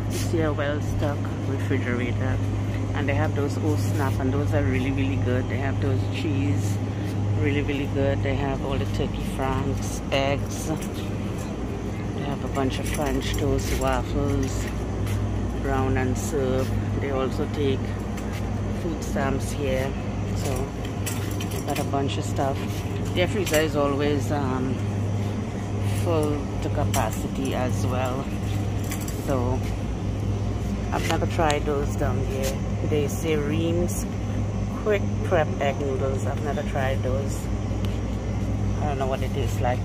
love see a well-stocked refrigerator. And they have those old snap and those are really, really good. They have those cheese, really, really good. They have all the turkey franks, eggs. They have a bunch of French toast, waffles, brown and serve. They also take food stamps here. So got a bunch of stuff. Their freezer is always um, full to capacity as well. So I've never tried those down here. They say Reames quick prep egg noodles. I've never tried those. I don't know what it is like.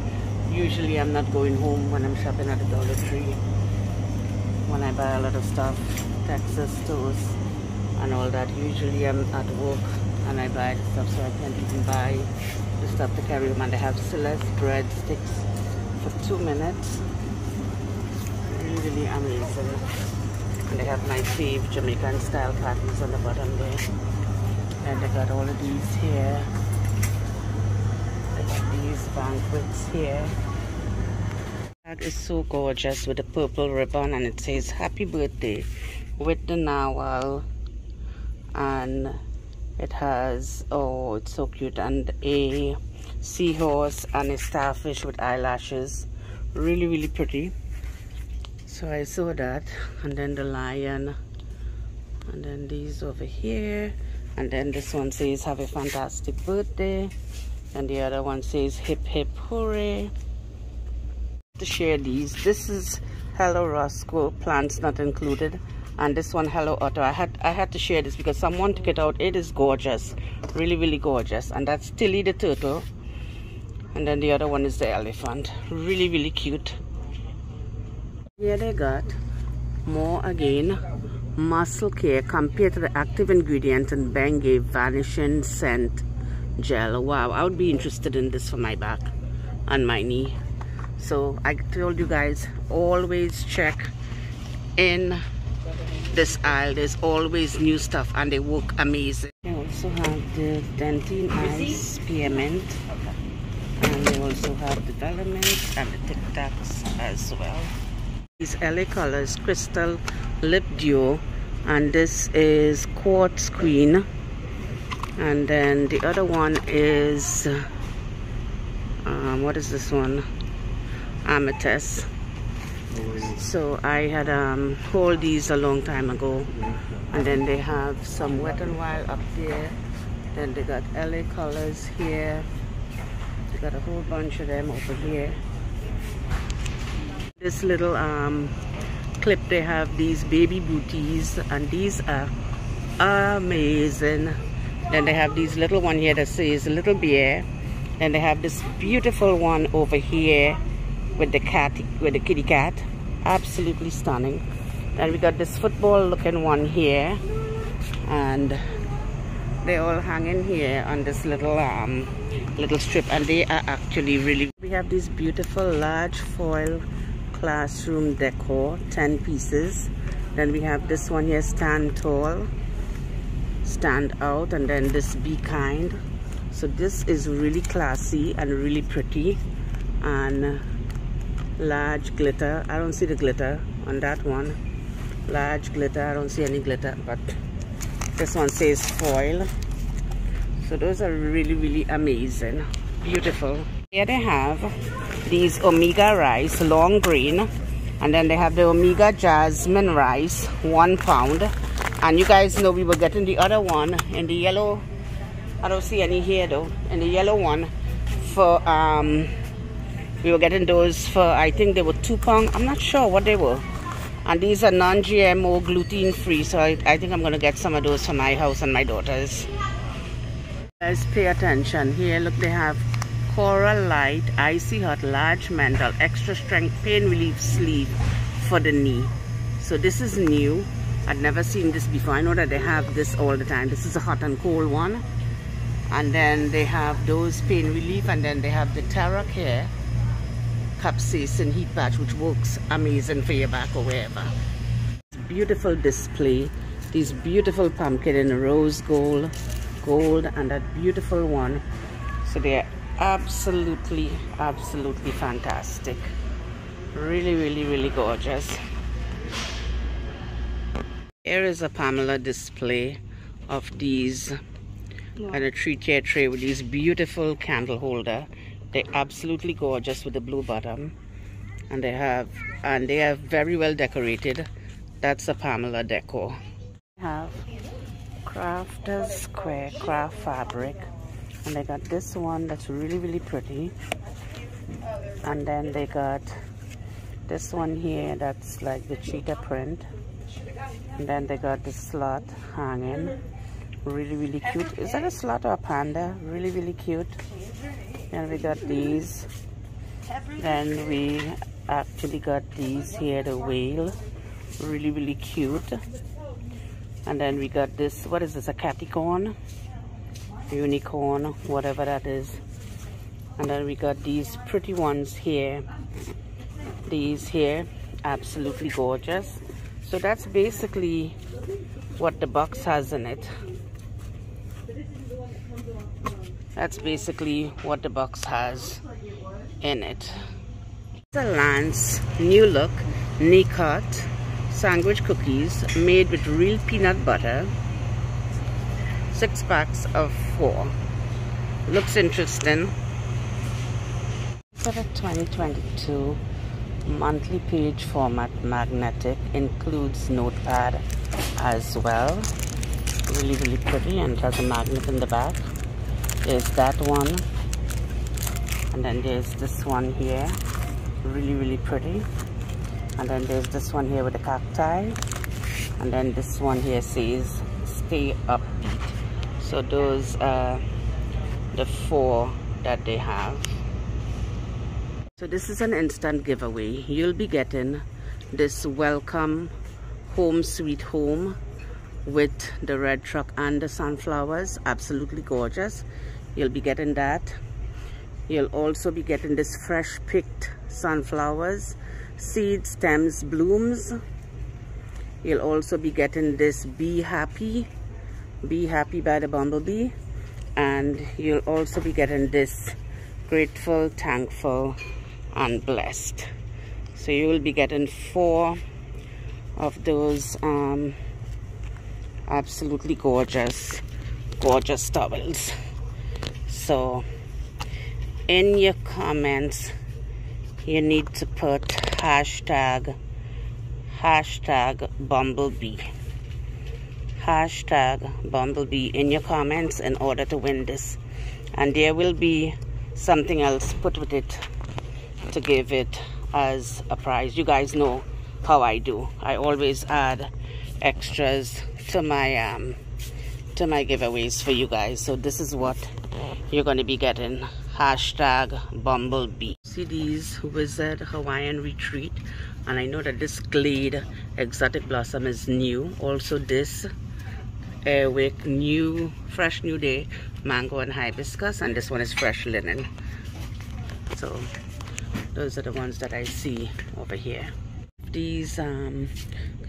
Usually I'm not going home when I'm shopping at the Dollar Tree. When I buy a lot of stuff, Texas toast and all that. Usually I'm at work and I buy the stuff so I can't even buy the stuff to carry home. And they have Celeste breadsticks for two minutes. Really, really amazing. And they have my fave Jamaican style patties on the bottom there. And they got all of these here. They got these banquets here. That is so gorgeous with the purple ribbon and it says happy birthday with the narwhal and it has oh it's so cute and a seahorse and a starfish with eyelashes really really pretty so I saw that. And then the lion. And then these over here. And then this one says have a fantastic birthday. And the other one says hip hip hooray. To share these this is hello roscoe plants not included. And this one hello otto. I had i had to share this because someone took it out. It is gorgeous. Really really gorgeous. And that's tilly the turtle. And then the other one is the elephant. Really really cute here they got more again muscle care compared to the active ingredient in Bengay vanishing scent gel. Wow i would be interested in this for my back and my knee. So i told you guys always check in this aisle. There's always new stuff and they work amazing. They also have the Dentyne ice spearmint. And they also have the development and the tic tacs as well these la colors crystal lip duo and this is quartz queen and then the other one is um, what is this one? Amethyst. So I had um these a long time ago. And then they have some wet and wild up there then they got LA colors here. They got a whole bunch of them over here this little um clip they have these baby booties and these are amazing. Then they have these little one here that says little bear. Then they have this beautiful one over here with the cat with the kitty cat. Absolutely stunning. Then we got this football looking one here. And they all hang in here on this little um little strip. And they are actually really we have this beautiful large foil classroom decor 10 pieces. Then we have this one here stand tall stand out and then this be kind. So this is really classy and really pretty and large glitter. I don't see the glitter on that one. Large glitter i don't see any glitter but this one says foil. So those are really really amazing. Beautiful. Here they have these omega rice long grain and then they have the omega jasmine rice one pound. And you guys know we were getting the other one in the yellow i don't see any here though in the yellow one for um we were getting those for i think they were two pound i'm not sure what they were. And these are non-gmo gluten free so I, I think i'm gonna get some of those for my house and my daughters. Guys pay attention. Here look they have Coralite icy hot large menthol extra strength pain relief sleeve for the knee. So this is new. I've never seen this before. I know that they have this all the time. This is a hot and cold one. And then they have those pain relief and then they have the Terra Care capsaicin heat patch which works amazing for your back or wherever. Beautiful display. These beautiful pumpkin in rose gold gold and that beautiful one. So they're absolutely absolutely fantastic really really really gorgeous Here is a Pamela display of these and a three tier tray with these beautiful candle holder. They're absolutely gorgeous with the blue bottom. And they have and they are very well decorated. That's a Pamela decor. Have crafters square craft fabric and they got this one that's really really pretty. And then they got this one here that's like the cheetah print. And then they got the slot hanging. Really really cute. Is that a slot or a panda? Really really cute. And we got these. Then we actually got these here the whale. Really really cute. And then we got this. What is this a caticorn unicorn whatever that is. And then we got these pretty ones here. These here absolutely gorgeous. So that's basically what the box has in it. That's basically what the box has in it. The Lance new look Nekot sandwich cookies made with real peanut butter six packs of four. Looks interesting. For the 2022 monthly page format magnetic includes notepad as well. Really really pretty and has a magnet in the back. There's that one. And then there's this one here. Really really pretty. And then there's this one here with the cacti. And then this one here says stay upbeat so those are the four that they have. So this is an instant giveaway. You'll be getting this welcome home sweet home with the red truck and the sunflowers. Absolutely gorgeous. You'll be getting that. You'll also be getting this fresh picked sunflowers seed stems blooms. You'll also be getting this be happy be happy by the bumblebee and you'll also be getting this grateful thankful and blessed. So you will be getting four of those um, absolutely gorgeous gorgeous towels. So in your comments you need to put hashtag hashtag bumblebee hashtag bumblebee in your comments in order to win this. And there will be something else put with it to give it as a prize. You guys know how I do. I always add extras to my um to my giveaways for you guys. So this is what you're going to be getting. Hashtag bumblebee. See these wizard hawaiian retreat. And i know that this glade exotic blossom is new. Also this airwick new fresh new day mango and hibiscus and this one is fresh linen. So those are the ones that i see over here. These um,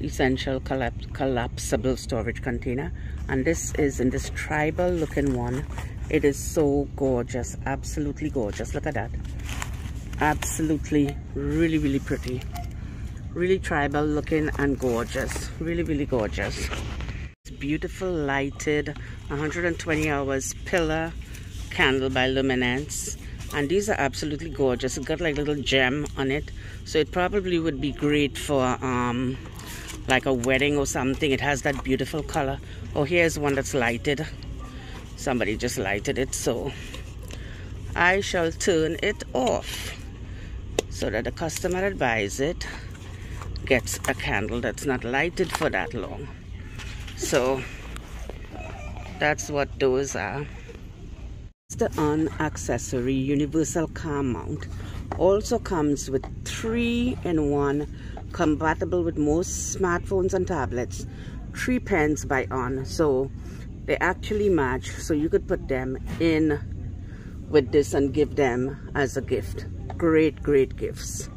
essential collapsible storage container and this is in this tribal looking one. It is so gorgeous absolutely gorgeous. Look at that. Absolutely really really pretty. Really tribal looking and gorgeous. Really really gorgeous beautiful lighted 120 hours pillar candle by luminance. And these are absolutely gorgeous. It's got like a little gem on it. So it probably would be great for um like a wedding or something. It has that beautiful color. Oh here's one that's lighted. Somebody just lighted it so I shall turn it off so that the customer that buys it gets a candle that's not lighted for that long so that's what those are. It's the unaccessory universal car mount. Also comes with three in one compatible with most smartphones and tablets. Three pens by on. So they actually match. So you could put them in with this and give them as a gift. Great great gifts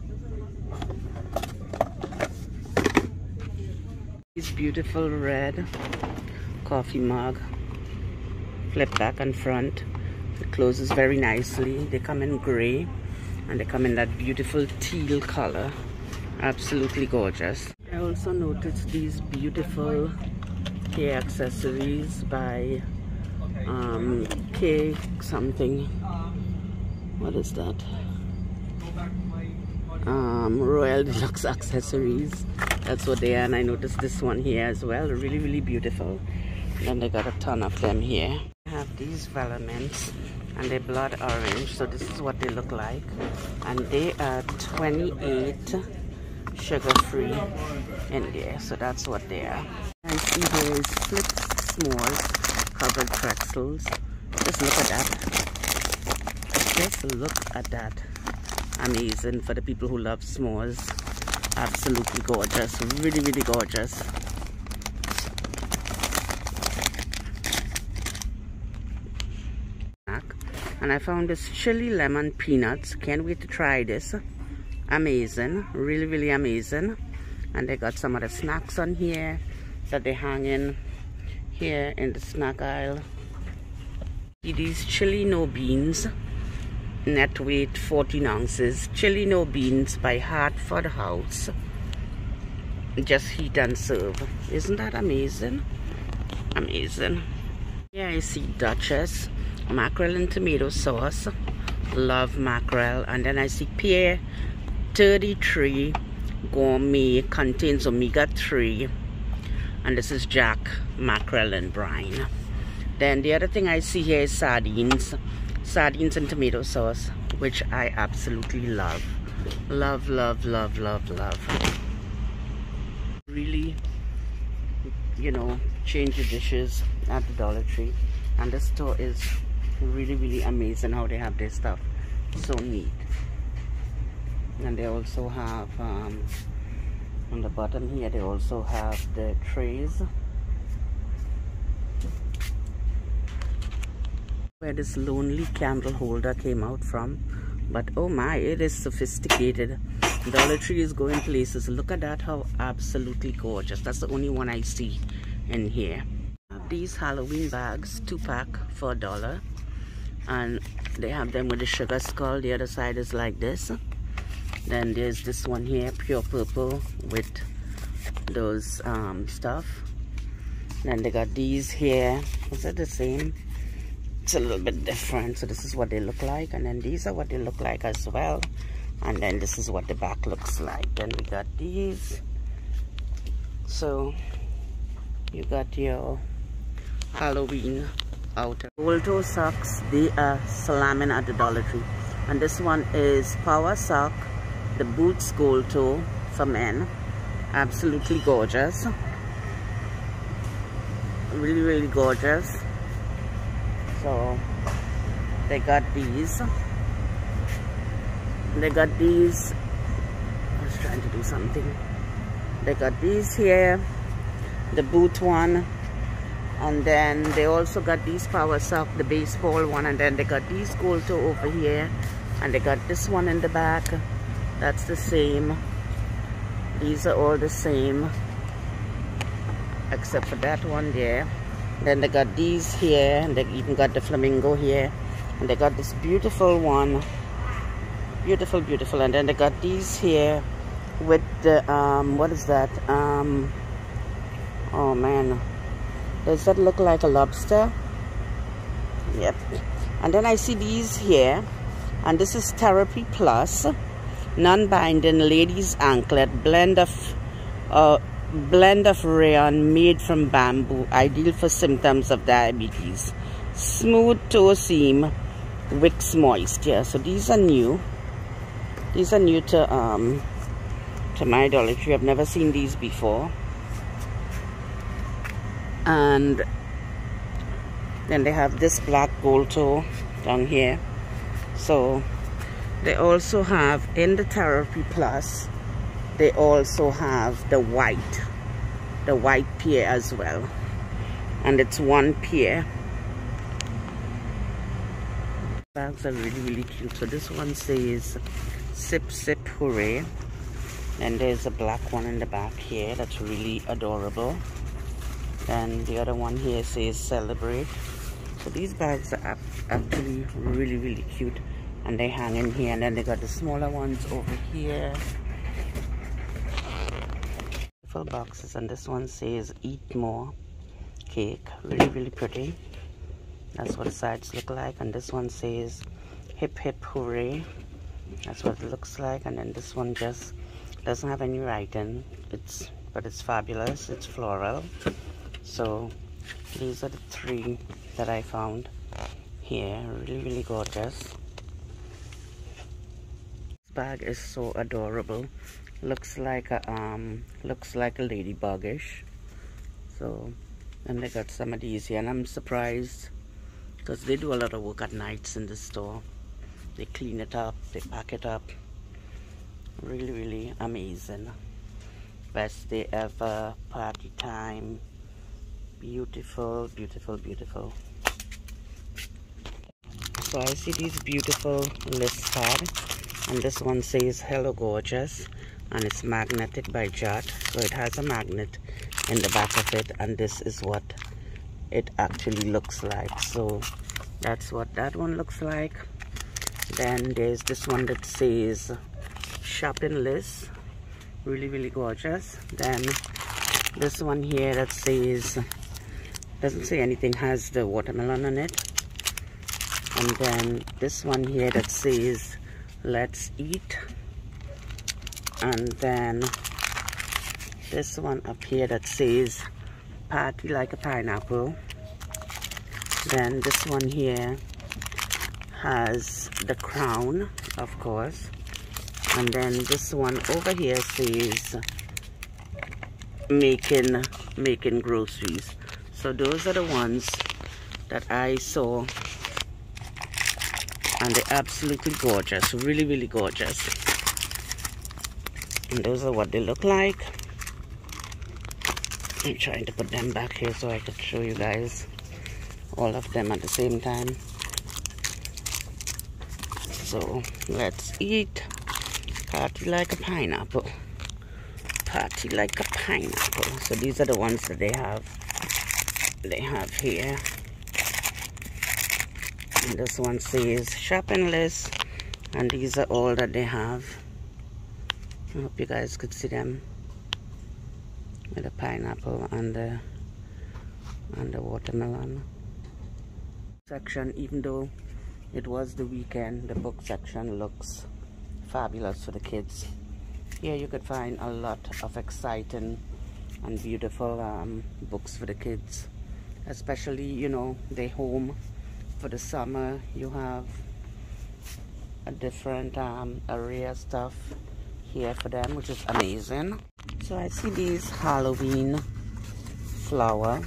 this beautiful red coffee mug flip back and front it closes very nicely they come in gray and they come in that beautiful teal color absolutely gorgeous I also noticed these beautiful hair accessories by um, K something. What is that? Um, Royal Deluxe Accessories. That's what they are. And I noticed this one here as well. Really, really beautiful. And they got a ton of them here. I have these Velements and they're blood orange. So this is what they look like. And they are 28 sugar-free in there. So that's what they are. I see here is Flipz S'mores covered pretzels. Just look at that. Just look at that. Amazing for the people who love s'mores. Absolutely gorgeous. Really, really gorgeous. And I found this chili lemon peanuts. Can't wait to try this amazing really really amazing and they got some of the snacks on here that they hang in here in the snack aisle See these chili no beans net weight 14 ounces chili no beans by Hartford House. Just heat and serve. Isn't that amazing? Amazing. Yeah I see Duchess mackerel and tomato sauce. Love mackerel. And then I see Pier 33 gourmet contains omega-3 and this is jack mackerel and brine. Then the other thing i see here is sardines sardines and tomato sauce which i absolutely love. Love love love love love. Really you know change the dishes at the dollar tree. And the store is really really amazing how they have their stuff so neat. And they also have um, on the bottom here they also have the trays where this lonely candle holder came out from. But oh my it is sophisticated. Dollar Tree is going places. Look at that how absolutely gorgeous. That's the only one I see in here. These Halloween bags two pack for a dollar. And they have them with the sugar skull. The other side is like this. Then there's this one here pure purple with those um, stuff. Then they got these here. Is it the same it's a little bit different. So this is what they look like. And then these are what they look like as well. And then this is what the back looks like. Then we got these. So you got your Halloween outer Volto socks they are slamming at the Dollar Tree. And this one is power sock the boots gold toe for men. Absolutely gorgeous. Really really gorgeous so they got these. They got these. I was trying to do something. They got these here the boot one and then they also got these power sock the baseball one and then they got these gold over here and they got this one in the back. That's the same. These are all the same except for that one there then they got these here and they even got the flamingo here. And they got this beautiful one. Beautiful beautiful. And then they got these here with the um what is that? Um oh man. Does that look like a lobster? Yep. And then i see these here. And this is therapy plus. Non-binding ladies anklet. Blend of uh, blend of rayon made from bamboo ideal for symptoms of diabetes. Smooth toe seam wicks moisture. So these are new. These are new to um to my dollar tree i've never seen these before. And then they have this black gold toe down here. So they also have in the therapy plus they also have the white the white pair as well. And it's one pair bags are really really cute. So this one says sip sip hooray. And there's a black one in the back here that's really adorable. And the other one here says celebrate. So these bags are actually really really cute. And they hang in here. And then they got the smaller ones over here full boxes and this one says eat more cake. Really really pretty. That's what the sides look like. And this one says hip hip hooray. That's what it looks like. And then this one just doesn't have any writing. It's but it's fabulous. It's floral. So these are the three that I found here. Really really gorgeous. This bag is so adorable looks like a um looks like a ladybugish so and they got some of these here and I'm surprised because they do a lot of work at nights in the store. They clean it up they pack it up. Really really amazing. Best day ever party time. Beautiful beautiful beautiful. So I see these beautiful list pad and this one says hello gorgeous and it's magnetic by Jot so it has a magnet in the back of it and this is what it actually looks like. So that's what that one looks like. Then there's this one that says shopping list really really gorgeous. Then this one here that says doesn't say anything has the watermelon on it. And then this one here that says let's eat and then this one up here that says party like a pineapple. Then this one here has the crown of course. And then this one over here says making making groceries. So those are the ones that I saw. And they're absolutely gorgeous really really gorgeous and those are what they look like. I'm trying to put them back here so I could show you guys all of them at the same time. So let's eat. Party like a pineapple. Party like a pineapple. So these are the ones that they have they have here. And this one says shopping list. And these are all that they have I hope you guys could see them with the pineapple and the and the watermelon section even though it was the weekend the book section looks fabulous for the kids. Here you could find a lot of exciting and beautiful um, books for the kids. Especially you know they home for the summer. You have a different um, of stuff here for them which is amazing. So I see these Halloween flower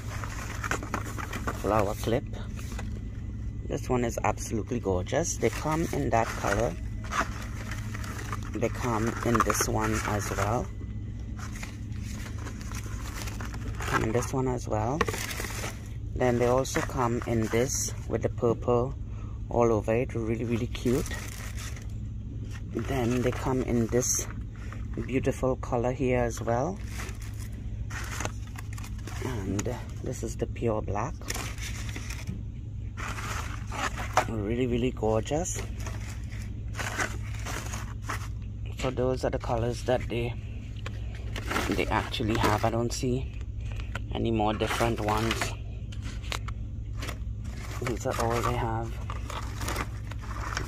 flower clip. This one is absolutely gorgeous. They come in that color. They come in this one as well. Come in this one as well. Then they also come in this with the purple all over it. Really really cute then they come in this beautiful color here as well. And this is the pure black. Really really gorgeous. So those are the colors that they they actually have. I don't see any more different ones. These are all they have.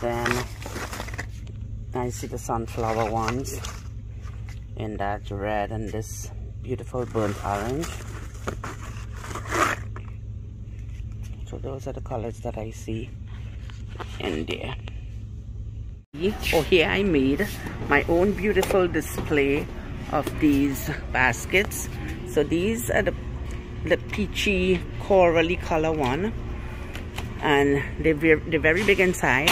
Then I see the sunflower ones in that red and this beautiful burnt orange. So those are the colors that I see in there. Oh here I made my own beautiful display of these baskets. So these are the the peachy corally color one. And they're, they're very big inside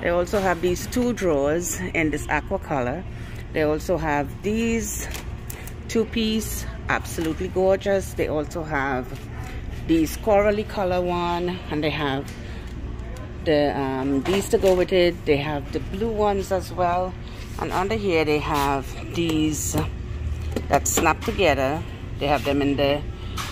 they also have these two drawers in this aqua color. They also have these two-piece absolutely gorgeous. They also have these corally color one and they have the um, these to go with it. They have the blue ones as well. And under here they have these that snap together. They have them in the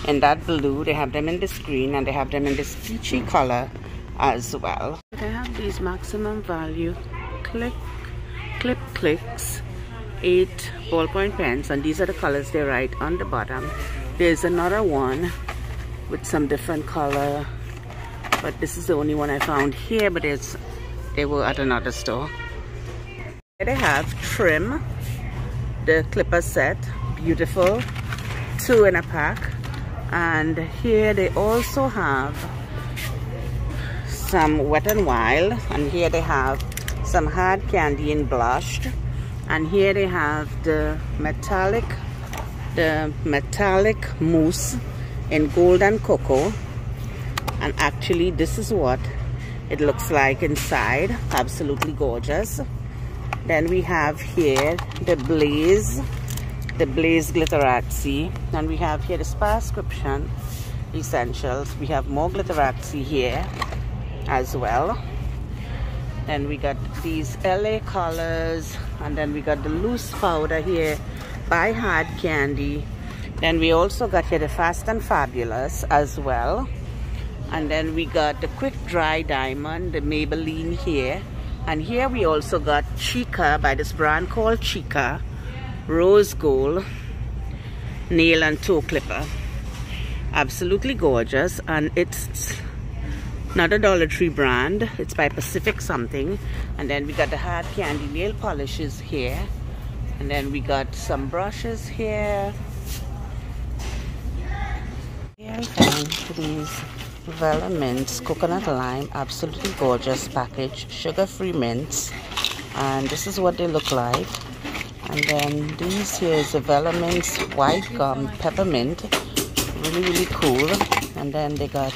in that blue they have them in this green and they have them in this peachy color as well. They have these maximum value. Click clip clicks eight ballpoint pens and these are the colors they write on the bottom. There's another one with some different color but this is the only one I found here but it's they were at another store. Here they have trim the clipper set beautiful two in a pack. And here they also have some wet and wild and here they have some hard candy in blushed and here they have the metallic the metallic mousse in golden cocoa. And actually this is what it looks like inside. Absolutely gorgeous. Then we have here the blaze the blaze glitterazzi and we have here the Spa-scription essentials. We have more glitterazzi here as well. Then we got these LA colors and then we got the loose powder here by Hard Candy. Then we also got here the Fast and Fabulous as well. And then we got the quick dry diamond the Maybelline here. And here we also got Chica by this brand called Chica rose gold nail and toe clipper. Absolutely gorgeous. And it's not a Dollar Tree brand. It's by Pacific something. And then we got the hard candy nail polishes here. And then we got some brushes here. Found these Vela mints coconut lime absolutely gorgeous package sugar-free mints. And this is what they look like. And then these here is the Vela mints white gum peppermint. Really really cool. And then they got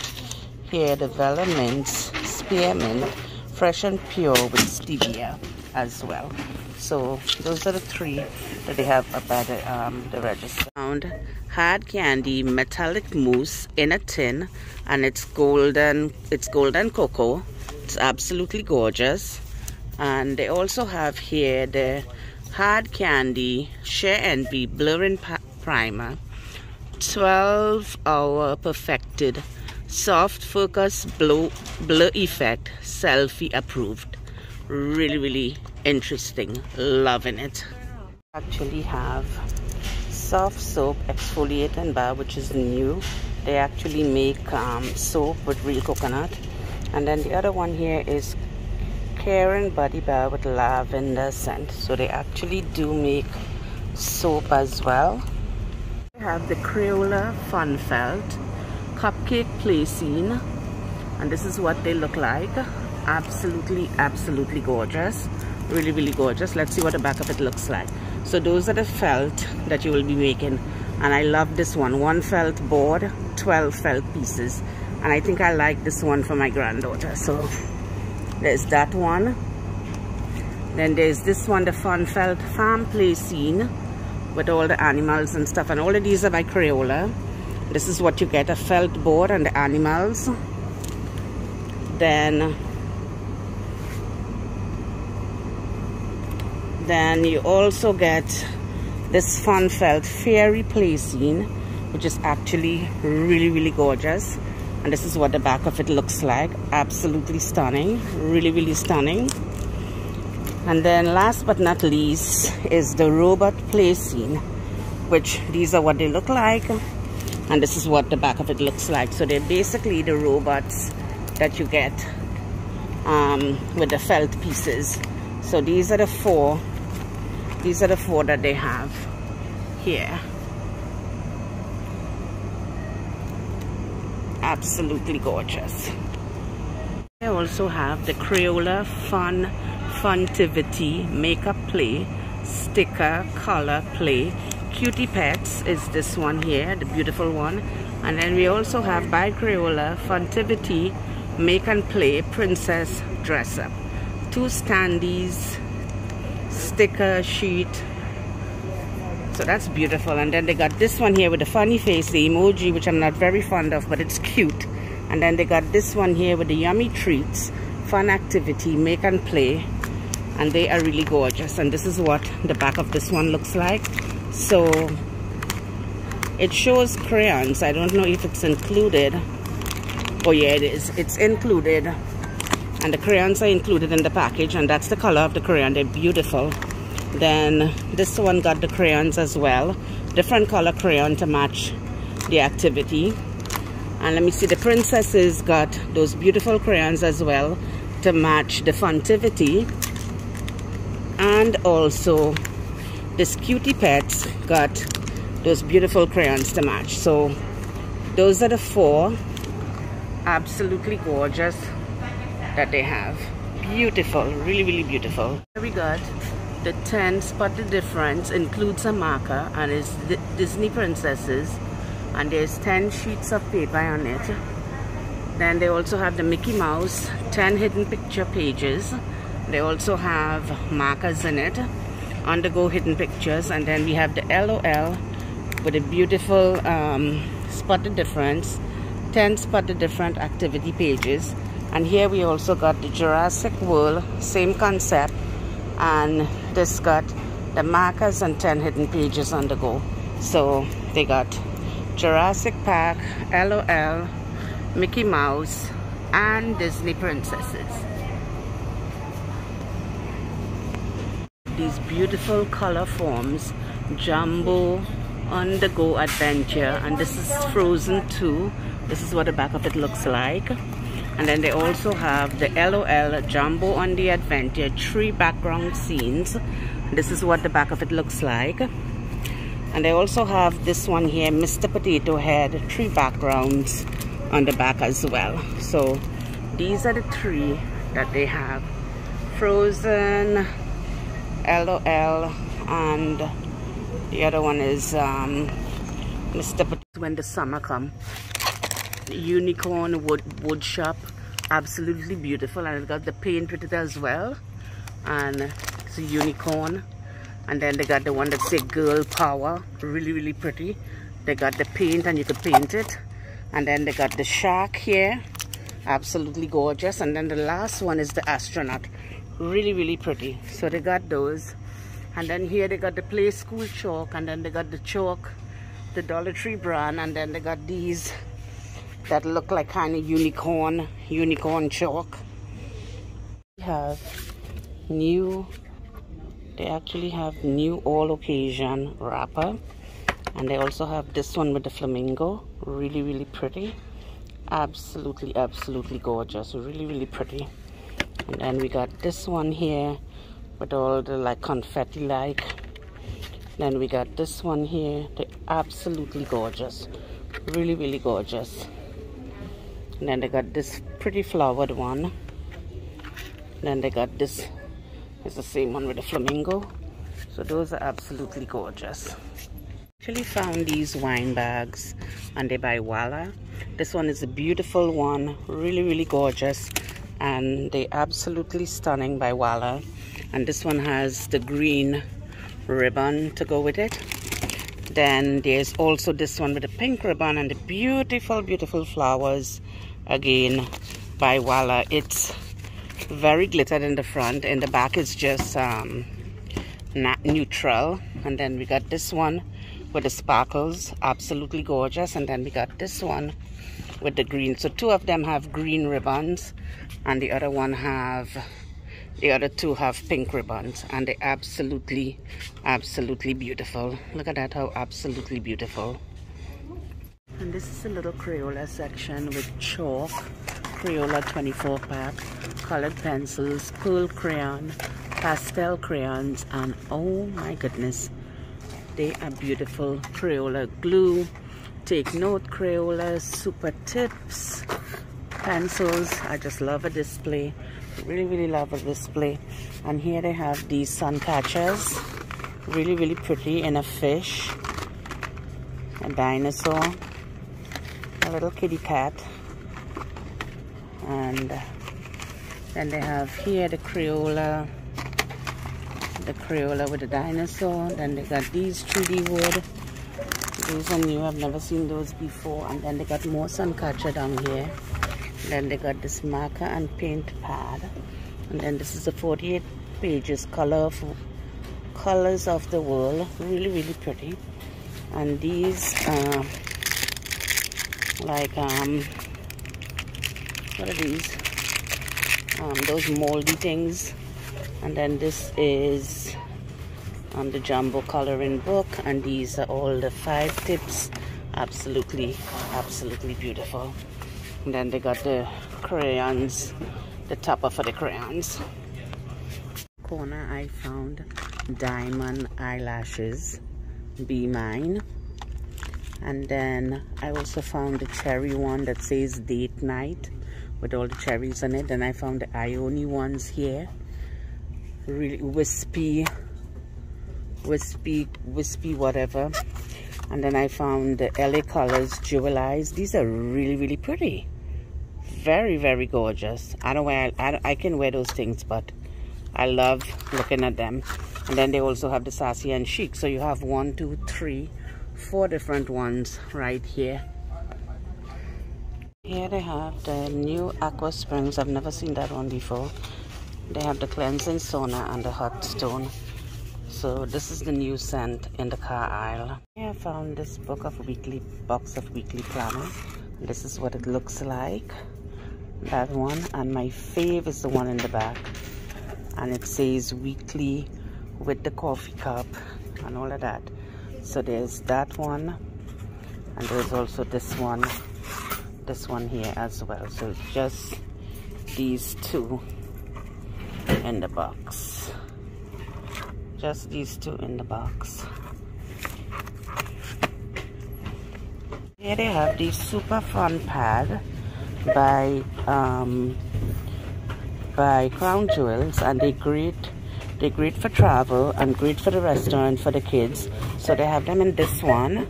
here the spearmint fresh and pure with stevia as well. So those are the three that they have at the, um, the register. Found hard candy metallic mousse in a tin and it's golden it's golden cocoa. It's absolutely gorgeous. And they also have here the hard candy Sheer Envy blurring primer. 12 hour perfected soft focus blur, blur effect selfie approved. Really really interesting. Loving it. Actually have soft soap exfoliate and bar which is new. They actually make um, soap with real coconut. And then the other one here is Karen body bar with lavender scent. So they actually do make soap as well. They have the Crayola Fun Felt cupcake play scene. And this is what they look like. Absolutely absolutely gorgeous. Really really gorgeous. Let's see what the back of it looks like. So those are the felt that you will be making. And I love this one. One felt board 12 felt pieces. And I think I like this one for my granddaughter. So there's that one. Then there's this one the fun felt farm play scene with all the animals and stuff. And all of these are by Crayola this is what you get a felt board and the animals. Then then you also get this fun felt fairy play scene which is actually really really gorgeous. And this is what the back of it looks like. Absolutely stunning. Really really stunning. And then last but not least is the robot play scene which these are what they look like and this is what the back of it looks like. So they're basically the robots that you get um, with the felt pieces. So these are the four these are the four that they have here. Absolutely gorgeous. I also have the Crayola Fun Funtivity Makeup Play Sticker Color Play Cutie Pets is this one here, the beautiful one. And then we also have by Crayola Funtivity Make and Play Princess Dress Up. Two standees, sticker sheet. So that's beautiful. And then they got this one here with the funny face, the emoji, which I'm not very fond of, but it's cute. And then they got this one here with the yummy treats, fun activity, make and play. And they are really gorgeous. And this is what the back of this one looks like so it shows crayons. I don't know if it's included. Oh yeah it is. It's included. And the crayons are included in the package and that's the color of the crayon. They're beautiful. Then this one got the crayons as well. Different color crayon to match the activity. And let me see the princesses got those beautiful crayons as well to match the funtivity. And also this cutie pets got those beautiful crayons to match. So those are the four absolutely gorgeous that they have. Beautiful really really beautiful. We got the 10 spotted difference includes a marker and is Disney princesses and there's 10 sheets of paper on it. Then they also have the Mickey Mouse 10 hidden picture pages. They also have markers in it on the go hidden pictures and then we have the LOL with a beautiful um, spotted difference 10 spotted different activity pages and here we also got the Jurassic World same concept and this got the markers and 10 hidden pages on the go so they got Jurassic Park, LOL, Mickey Mouse, and Disney Princesses. These beautiful Colorforms, Jumbo on the go adventure, and this is Frozen 2. This is what the back of it looks like. And then they also have the LOL Jumbo on the Adventure three background scenes. This is what the back of it looks like. And they also have this one here, Mr. Potato Head, three backgrounds on the back as well. So these are the three that they have. Frozen, LOL, and the other one is um, Mr. When the summer come unicorn wood wood shop absolutely beautiful and it got the paint with it as well and it's a unicorn and then they got the one that say girl power really really pretty they got the paint and you could paint it and then they got the shark here absolutely gorgeous and then the last one is the astronaut really really pretty so they got those and then here they got the Playskool chalk and then they got the chalk the dollar tree brand and then they got these that look like kind of unicorn, unicorn chalk. We have new, they actually have new all occasion wrapper. And they also have this one with the flamingo. Really, really pretty. Absolutely, absolutely gorgeous. Really, really pretty. And then we got this one here with all the like confetti like. Then we got this one here. They're absolutely gorgeous. Really, really gorgeous. And then they got this pretty flowered one. And then they got this. It's the same one with the flamingo. So those are absolutely gorgeous. Actually found these wine bags and they by Walla. This one is a beautiful one. Really really gorgeous and they absolutely stunning by Walla and this one has the green ribbon to go with it then there's also this one with the pink ribbon and the beautiful beautiful flowers again by Walla. It's very glittered in the front and the back is just um, neutral. And then we got this one with the sparkles, absolutely gorgeous. And then we got this one with the green. So two of them have green ribbons and the other one have, the other two have pink ribbons and they're absolutely, absolutely beautiful. Look at that, how absolutely beautiful. And this is a little Crayola section with chalk, Crayola 24 pack, colored pencils, pearl crayon, pastel crayons, and oh my goodness, they are beautiful. Crayola glue, take note Crayola, super tips, pencils. I just love a display. Really, really love a display. And here they have these sun catchers. Really, really pretty in a fish, a dinosaur a little kitty cat and then they have here the Crayola the Crayola with the dinosaur then they got these 3D wood these are new. I've never seen those before. And then they got more sun catcher down here. Then they got this marker and paint pad. And then this is the 48 pages color of colors of the world. Really really pretty. And these uh, like um what are these? Um, those moldy things. And then this is um, the jumbo coloring book and these are all the five tips. Absolutely absolutely beautiful. And then they got the crayons the topper for the crayons. Corner I found diamond eyelashes be mine. And then I also found the cherry one that says date night with all the cherries on it. And I found the Ioni ones here. Really wispy wispy wispy whatever. And then I found the LA colors jewelized. These are really really pretty. Very very gorgeous. I don't wear I, I can wear those things but I love looking at them. And then they also have the sassy and chic. So you have one two three four different ones right here. Here they have the new aqua springs. I've never seen that one before. They have the cleansing sauna and the hot stone so this is the new scent in the car aisle. Here I found this book of weekly box of weekly planners this is what it looks like. That one and my fave is the one in the back. And it says weekly with the coffee cup and all of that. So there's that one and there's also this one this one here as well. So just these two in the box just these two in the box. Here they have the super fun pad by um, by Crown Jewels and they great they're great for travel and great for the restaurant for the kids. So they have them in this one.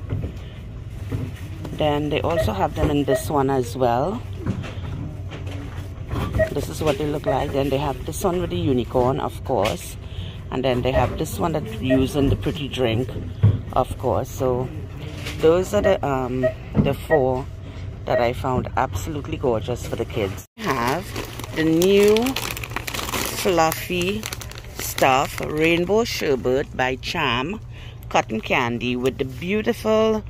Then they also have them in this one as well. This is what they look like. Then they have this one with the unicorn of course and then they have this one that's using the pretty drink of course. So those are the um the four that I found absolutely gorgeous for the kids. Have the new fluffy stuff rainbow sherbet by Charms cotton candy with the beautiful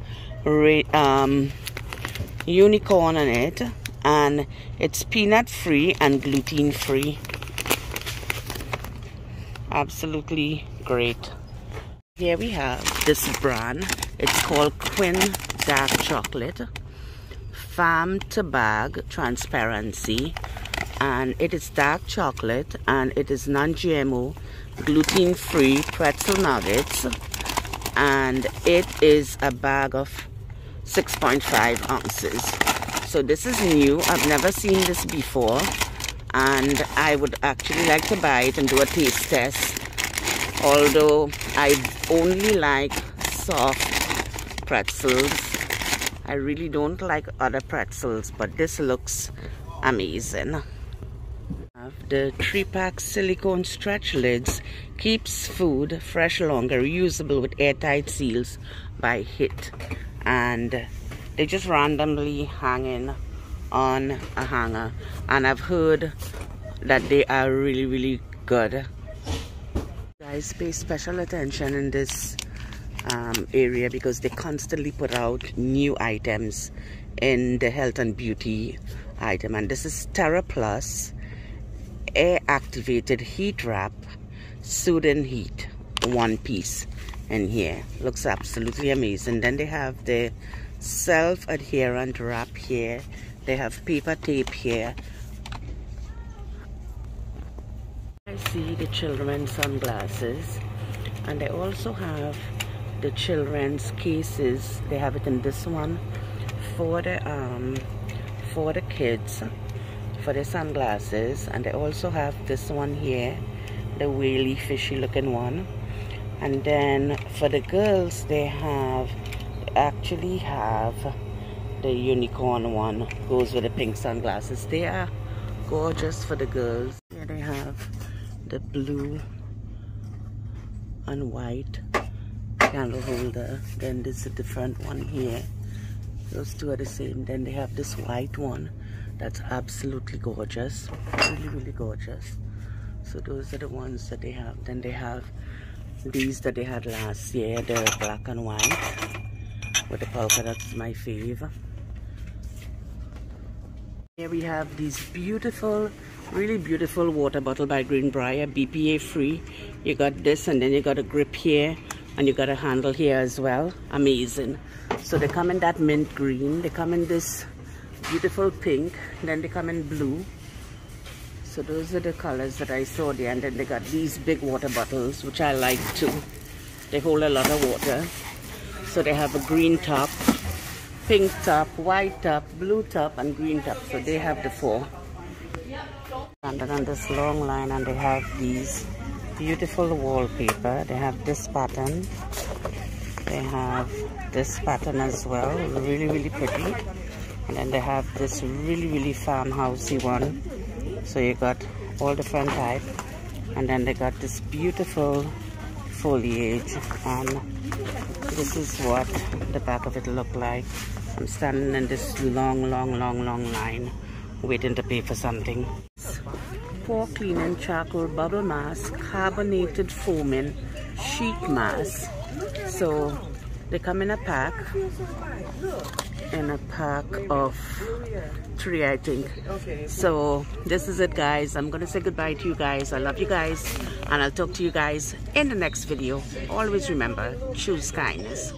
um, unicorn on it. And it's peanut free and gluten free absolutely great. Here we have this brand it's called Quinn dark chocolate. Farm to bag transparency. And it is dark chocolate and it is non-GMO gluten free pretzel nuggets. And it is a bag of 6.5 ounces. So this is new. I've never seen this before and I would actually like to buy it and do a taste test. Although I only like soft pretzels. I really don't like other pretzels but this looks amazing. The three pack silicone stretch lids keeps food fresh longer reusable with airtight seals by HIT. And they just randomly hanging on a hanger. And I've heard that they are really really good. Guys pay special attention in this um, area because they constantly put out new items in the health and beauty item. And this is Terra Plus air activated heat wrap soothing heat one piece in here. Looks absolutely amazing. Then they have the self-adherent wrap here they have paper tape here. I see the children's sunglasses and they also have the children's cases. They have it in this one for the um for the kids for the sunglasses and they also have this one here the whaley fishy looking one. And then for the girls they have they actually have the unicorn one goes with the pink sunglasses. They are gorgeous for the girls. Here they have the blue and white candle holder. Then there's a different one here. Those two are the same. Then they have this white one that's absolutely gorgeous. Really really gorgeous. So those are the ones that they have. Then they have these that they had last year they're black and white. With the polka that's my fave Here we have these beautiful, really beautiful water bottle by Greenbrier, BPA free. You got this and then you got a grip here and you got a handle here as well. Amazing. So they come in that mint green. They come in this beautiful pink. Then they come in blue. So those are the colors that I saw there. And then they got these big water bottles, which I like too. They hold a lot of water. So they have a green top, pink top, white top, blue top, and green top. So they have the four. And then on this long line, and they have these beautiful wallpaper. They have this pattern. They have this pattern as well. Really, really pretty. And then they have this really, really farmhousey one. So you got all the different type. And then they got this beautiful foliage and this is what the back of it look like I'm standing in this long long long long line waiting to pay for something. For cleaning charcoal bubble mask carbonated foaming sheet mask so they come in a pack in a pack of three I think. So this is it guys. I'm gonna say goodbye to you guys. I love you guys and I'll talk to you guys in the next video. Always remember choose kindness